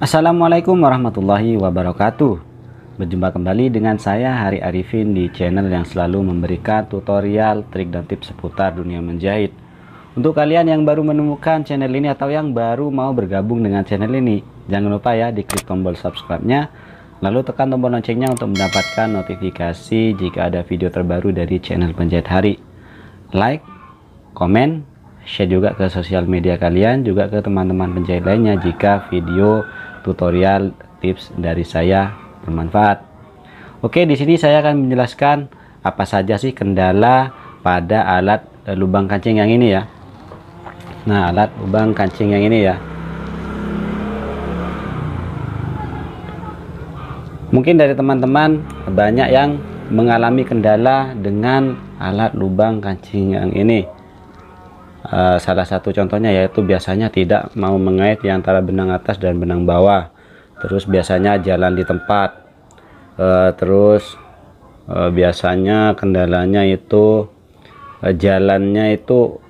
Assalamualaikum warahmatullahi wabarakatuh. Berjumpa kembali dengan saya Hari Arifin di channel yang selalu memberikan tutorial, trik dan tips seputar dunia menjahit. Untuk kalian yang baru menemukan channel ini atau yang baru mau bergabung dengan channel ini Jangan lupa ya diklik tombol subscribe-nya Lalu tekan tombol loncengnya untuk mendapatkan notifikasi jika ada video terbaru dari channel penjahit hari. Like, komen, share juga ke sosial media kalian juga ke teman-teman penjahit lainnya jika video tutorial tips dari saya bermanfaat. Oke, di sini saya akan menjelaskan apa saja sih kendala pada alat eh, lubang kancing yang ini ya. Nah, alat lubang kancing yang ini ya. Mungkin dari teman-teman banyak yang mengalami kendala dengan alat lubang kancing yang ini. Uh, salah satu contohnya yaitu biasanya tidak mau mengait di antara benang atas dan benang bawah. Terus biasanya jalan di tempat. Uh, terus uh, biasanya kendalanya itu jalannya itu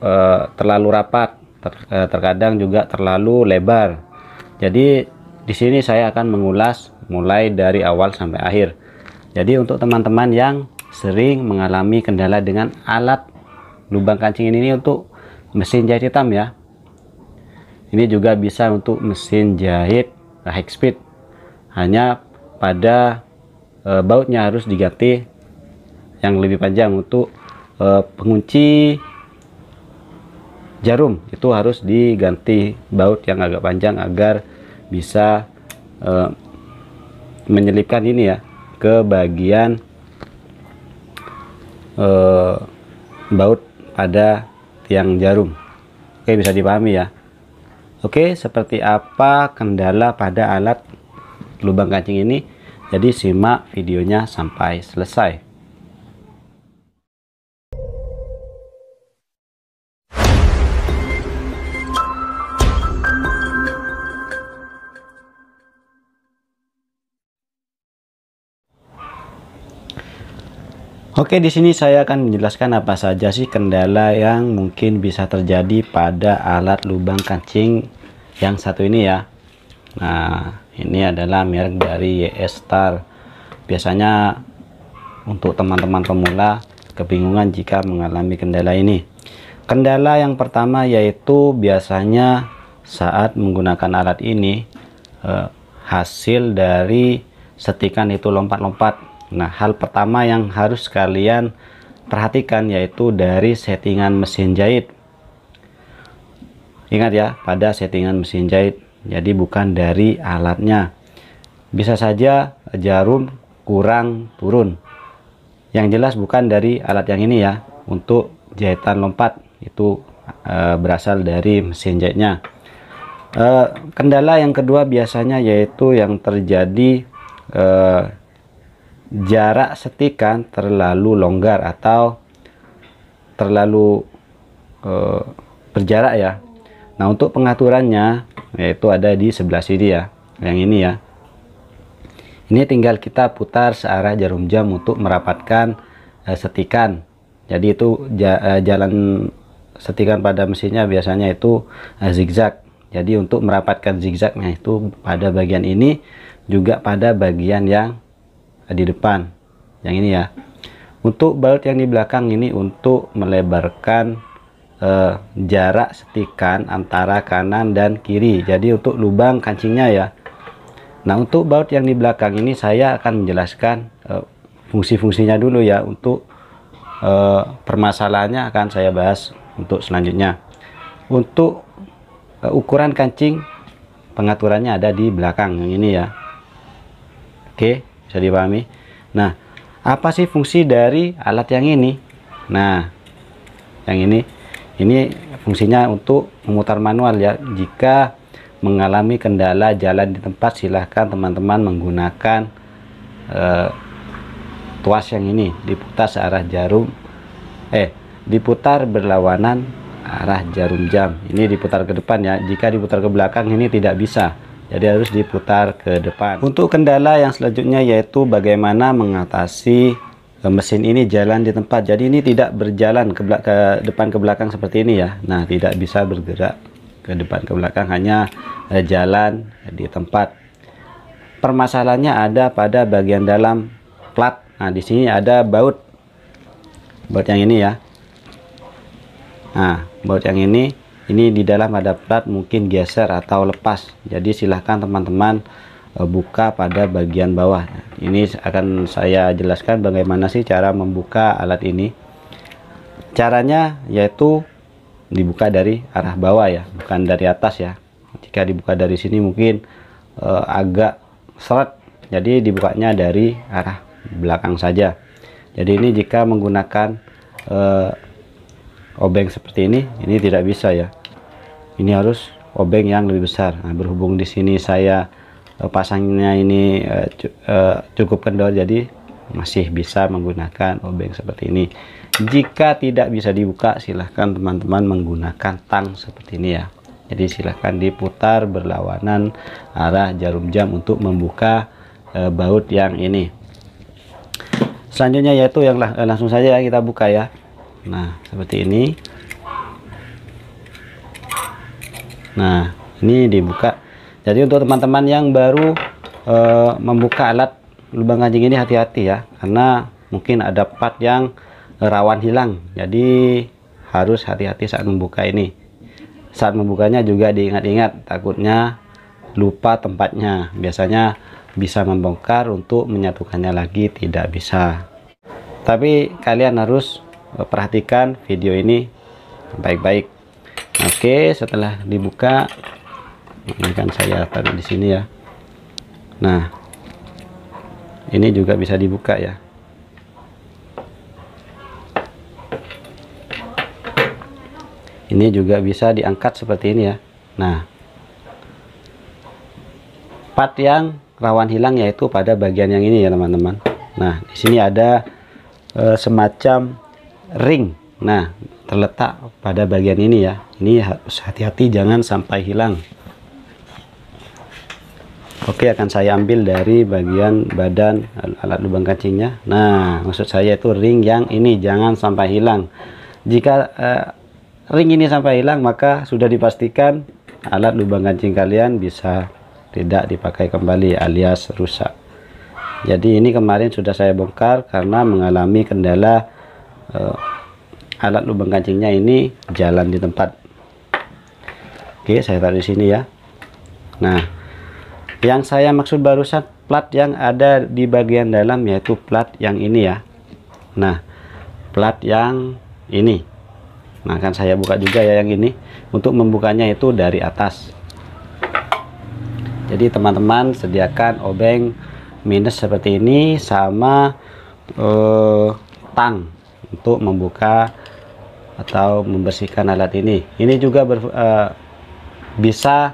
terlalu rapat. Ter, terkadang juga terlalu lebar. Jadi di sini saya akan mengulas mulai dari awal sampai akhir. Jadi untuk teman-teman yang sering mengalami kendala dengan alat lubang kancing ini untuk mesin jahit hitam ya. Ini juga bisa untuk mesin jahit high speed. Hanya pada e, bautnya harus diganti yang lebih panjang untuk e, pengunci jarum. Itu harus diganti baut yang agak panjang agar bisa e, menyelipkan ini ya ke bagian e, baut pada tiang jarum. Oke bisa dipahami ya. Oke seperti apa kendala pada alat lubang kancing ini? Jadi simak videonya sampai selesai Oke, di sini saya akan menjelaskan apa saja sih kendala yang mungkin bisa terjadi pada alat lubang kancing yang satu ini ya. Nah, ini adalah merek dari YS Star. Biasanya untuk teman-teman pemula kebingungan jika mengalami kendala ini. Kendala yang pertama yaitu biasanya saat menggunakan alat ini eh, hasil dari setikan itu lompat-lompat Nah, hal pertama yang harus kalian perhatikan yaitu dari settingan mesin jahit. Ingat ya, pada settingan mesin jahit. Jadi bukan dari alatnya. Bisa saja jarum kurang turun. Yang jelas bukan dari alat yang ini ya. Untuk jahitan lompat itu e, berasal dari mesin jahitnya. E, kendala yang kedua biasanya yaitu yang terjadi e, jarak setikan terlalu longgar atau terlalu uh, berjarak ya. Nah untuk pengaturannya yaitu ada di sebelah sini ya yang ini ya. Ini tinggal kita putar searah jarum jam untuk merapatkan uh, setikan. Jadi itu uh, jalan setikan pada mesinnya biasanya itu uh, zigzag. Jadi untuk merapatkan zigzagnya itu pada bagian ini juga pada bagian yang di depan. Yang ini ya. Untuk baut yang di belakang ini untuk melebarkan eh, jarak setikan antara kanan dan kiri. Jadi untuk lubang kancingnya ya. Nah untuk baut yang di belakang ini saya akan menjelaskan eh, fungsi-fungsinya dulu ya untuk eh, permasalahannya akan saya bahas untuk selanjutnya. Untuk eh, ukuran kancing pengaturannya ada di belakang yang ini ya. Oke bisa dipahami? Nah apa sih fungsi dari alat yang ini? Nah yang ini ini fungsinya untuk memutar manual ya. Jika mengalami kendala jalan di tempat silahkan teman-teman menggunakan uh, tuas yang ini. Diputar searah jarum eh diputar berlawanan arah jarum jam. Ini diputar ke depan ya. Jika diputar ke belakang ini tidak bisa jadi harus diputar ke depan. Untuk kendala yang selanjutnya yaitu bagaimana mengatasi mesin ini jalan di tempat. Jadi ini tidak berjalan ke, ke depan ke belakang seperti ini ya. Nah tidak bisa bergerak ke depan ke belakang. Hanya eh, jalan di tempat. Permasalahannya ada pada bagian dalam plat. Nah di sini ada baut. Baut yang ini ya. Nah baut yang ini ini di dalam ada plat mungkin geser atau lepas. Jadi silahkan teman-teman eh, buka pada bagian bawah. Ini akan saya jelaskan bagaimana sih cara membuka alat ini. Caranya yaitu dibuka dari arah bawah ya bukan dari atas ya. Jika dibuka dari sini mungkin uh, agak seret. Jadi dibukanya dari arah belakang saja. Jadi ini jika menggunakan uh, obeng seperti ini ini tidak bisa ya ini harus obeng yang lebih besar. Nah, berhubung di sini saya uh, pasangnya ini uh, uh, cukup kendor jadi masih bisa menggunakan obeng seperti ini. Jika tidak bisa dibuka silahkan teman-teman menggunakan tang seperti ini ya. Jadi silahkan diputar berlawanan arah jarum jam untuk membuka baut yang ini. Selanjutnya yaitu yang lang langsung saja kita buka ya. Nah seperti ini nah ini dibuka. Jadi untuk teman-teman yang baru e, membuka alat lubang kancing ini hati-hati ya. Karena mungkin ada part yang rawan hilang. Jadi harus hati-hati saat membuka ini. Saat membukanya juga diingat-ingat. Takutnya lupa tempatnya. Biasanya bisa membongkar untuk menyatukannya lagi tidak bisa. Tapi kalian harus perhatikan video ini. Baik-baik oke setelah dibuka ini kan saya taruh di sini ya. Nah ini juga bisa dibuka ya. Ini juga bisa diangkat seperti ini ya. Nah part yang rawan hilang yaitu pada bagian yang ini ya teman-teman. Nah di sini ada e, semacam ring. Nah terletak pada bagian ini ya. Ini harus hati-hati jangan sampai hilang. Oke akan saya ambil dari bagian badan alat lubang kancingnya nah maksud saya itu ring yang ini jangan sampai hilang. Jika eh, ring ini sampai hilang maka sudah dipastikan alat lubang kancing kalian bisa tidak dipakai kembali alias rusak. Jadi ini kemarin sudah saya bongkar karena mengalami kendala uh, alat lubang kancingnya ini jalan di tempat. Oke saya taruh di sini ya. Nah yang saya maksud barusan plat yang ada di bagian dalam yaitu plat yang ini ya. Nah plat yang ini. Nah akan saya buka juga ya yang ini. Untuk membukanya itu dari atas. Jadi teman-teman sediakan obeng minus seperti ini sama eh, tang untuk membuka atau membersihkan alat ini. Ini juga ber, eh, bisa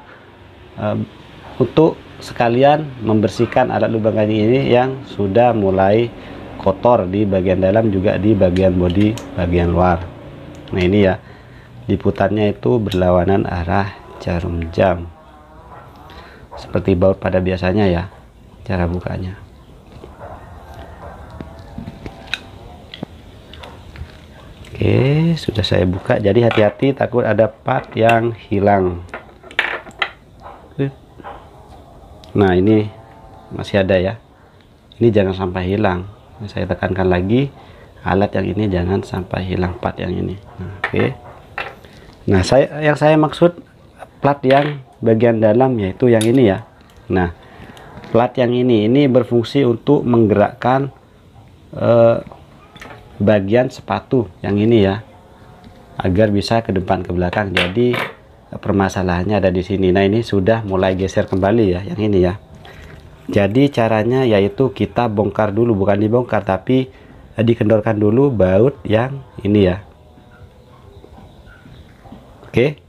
eh, untuk sekalian membersihkan alat lubang kancing ini yang sudah mulai kotor di bagian dalam juga di bagian bodi bagian luar. Nah ini ya liputannya itu berlawanan arah jarum jam. Seperti baut pada biasanya ya cara bukanya Oke, sudah saya buka. Jadi hati-hati takut ada part yang hilang. Nah, ini masih ada ya. Ini jangan sampai hilang. Saya tekankan lagi alat yang ini jangan sampai hilang plat yang ini nah, oke nah saya yang saya maksud plat yang bagian dalam yaitu yang ini ya nah plat yang ini ini berfungsi untuk menggerakkan eh, bagian sepatu yang ini ya agar bisa ke depan ke belakang. Jadi permasalahannya ada di sini. Nah ini sudah mulai geser kembali ya yang ini ya. Jadi caranya yaitu kita bongkar dulu bukan dibongkar tapi dikendorkan dulu baut yang ini ya. Oke.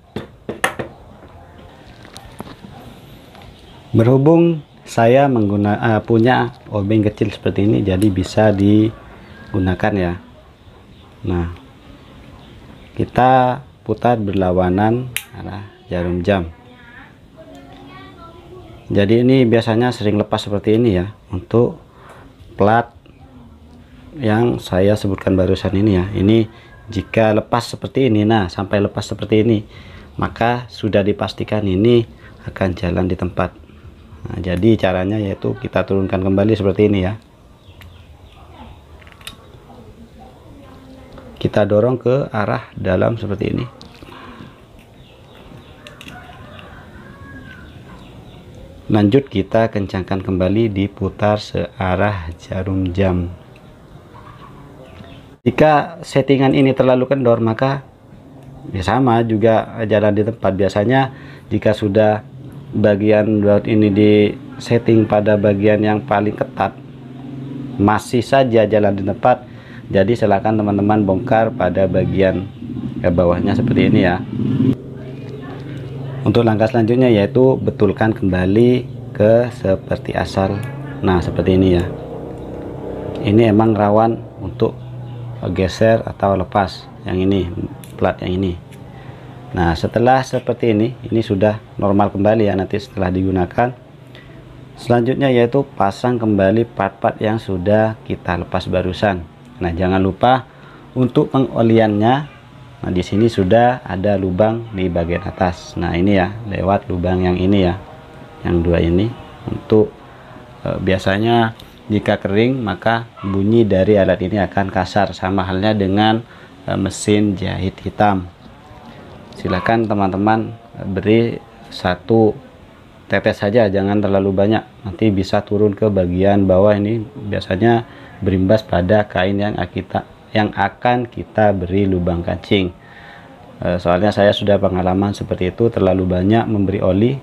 Berhubung saya menggunakan uh, punya obeng kecil seperti ini jadi bisa digunakan ya. Nah kita putar berlawanan arah jarum jam. Jadi ini biasanya sering lepas seperti ini ya untuk plat yang saya sebutkan barusan ini ya. Ini jika lepas seperti ini nah sampai lepas seperti ini maka sudah dipastikan ini akan jalan di tempat. Nah, jadi caranya yaitu kita turunkan kembali seperti ini ya kita dorong ke arah dalam seperti ini. Lanjut kita kencangkan kembali diputar searah jarum jam. Jika settingan ini terlalu kendor maka ya sama juga jalan di tempat. Biasanya jika sudah bagian baut ini di setting pada bagian yang paling ketat masih saja jalan di tempat jadi silakan teman-teman bongkar pada bagian ke bawahnya seperti ini ya. Untuk langkah selanjutnya yaitu betulkan kembali ke seperti asal. Nah seperti ini ya. Ini emang rawan untuk geser atau lepas yang ini plat yang ini. Nah setelah seperti ini ini sudah normal kembali ya nanti setelah digunakan. Selanjutnya yaitu pasang kembali part-part yang sudah kita lepas barusan nah jangan lupa untuk pengoliannya Nah, di sini sudah ada lubang di bagian atas. Nah, ini ya, lewat lubang yang ini ya. Yang dua ini untuk e, biasanya jika kering maka bunyi dari alat ini akan kasar sama halnya dengan e, mesin jahit hitam. Silakan teman-teman e, beri satu tetes saja, jangan terlalu banyak. Nanti bisa turun ke bagian bawah ini biasanya berimbas pada kain yang kita yang akan kita beri lubang kancing. E, soalnya saya sudah pengalaman seperti itu terlalu banyak memberi oli.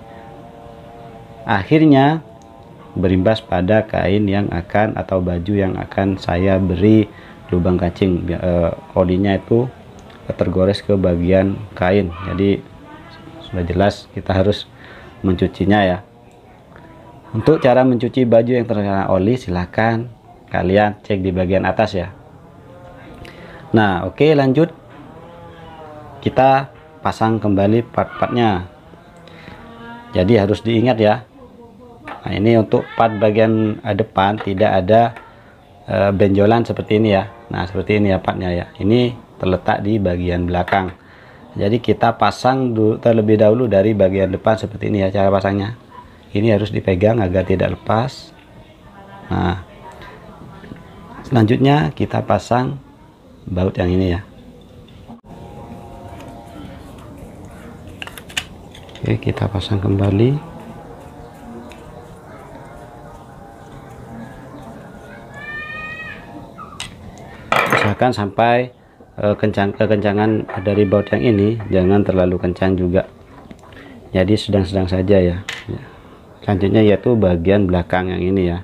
Akhirnya berimbas pada kain yang akan atau baju yang akan saya beri lubang kancing. E, olinya itu tergores ke bagian kain. Jadi sudah jelas kita harus mencucinya ya. Untuk cara mencuci baju yang terkena oli silahkan kalian cek di bagian atas ya. Nah oke okay, lanjut. Kita pasang kembali part-partnya. Jadi harus diingat ya. Nah ini untuk part bagian depan tidak ada e, benjolan seperti ini ya. Nah seperti ini ya partnya ya. Ini terletak di bagian belakang. Jadi kita pasang terlebih dahulu dari bagian depan seperti ini ya cara pasangnya. Ini harus dipegang agar tidak lepas. Nah selanjutnya kita pasang baut yang ini ya. Oke kita pasang kembali. Usahakan sampai uh, kencang kekencangan dari baut yang ini. Jangan terlalu kencang juga. Jadi sedang-sedang saja ya. ya. Selanjutnya yaitu bagian belakang yang ini ya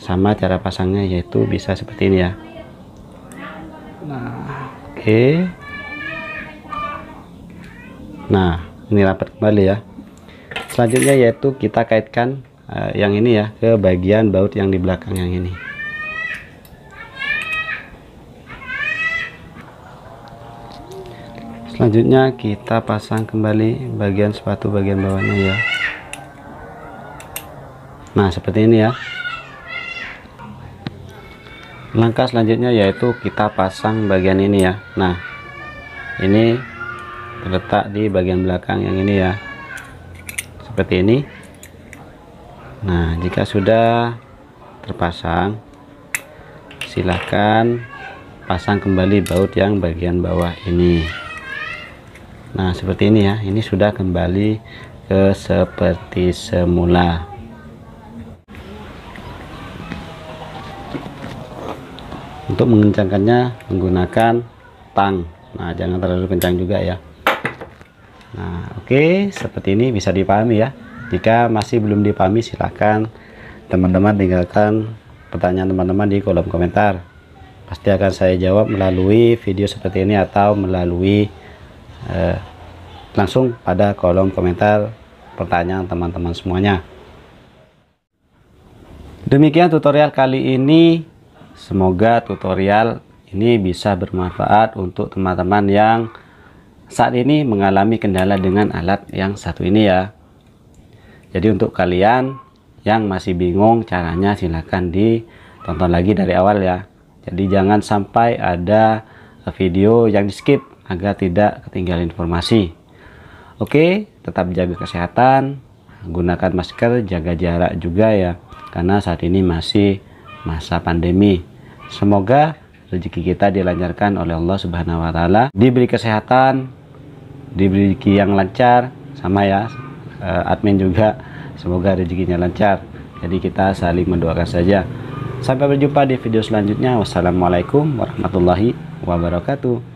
sama cara pasangnya yaitu bisa seperti ini ya. Nah oke. Okay. nah ini rapat kembali ya. Selanjutnya yaitu kita kaitkan uh, yang ini ya ke bagian baut yang di belakang yang ini. Selanjutnya kita pasang kembali bagian sepatu bagian bawahnya ya. Nah seperti ini ya langkah selanjutnya yaitu kita pasang bagian ini ya. Nah ini terletak di bagian belakang yang ini ya. Seperti ini. Nah jika sudah terpasang silahkan pasang kembali baut yang bagian bawah ini. Nah seperti ini ya. Ini sudah kembali ke seperti semula untuk mengencangkannya menggunakan tang. Nah jangan terlalu kencang juga ya. Nah oke okay, seperti ini bisa dipahami ya. Jika masih belum dipahami silahkan teman-teman tinggalkan pertanyaan teman-teman di kolom komentar. Pasti akan saya jawab melalui video seperti ini atau melalui eh, langsung pada kolom komentar pertanyaan teman-teman semuanya. Demikian tutorial kali ini Semoga tutorial ini bisa bermanfaat untuk teman-teman yang saat ini mengalami kendala dengan alat yang satu ini ya. Jadi untuk kalian yang masih bingung caranya silahkan ditonton lagi dari awal ya. Jadi jangan sampai ada video yang di skip agar tidak ketinggalan informasi. Oke, tetap jaga kesehatan, gunakan masker, jaga jarak juga ya, karena saat ini masih masa pandemi. Semoga rezeki kita dilancarkan oleh Allah Subhanahu wa taala, diberi kesehatan, diberi rezeki yang lancar sama ya eh, admin juga semoga rezekinya lancar. Jadi kita saling mendoakan saja. Sampai berjumpa di video selanjutnya. Wassalamualaikum warahmatullahi wabarakatuh.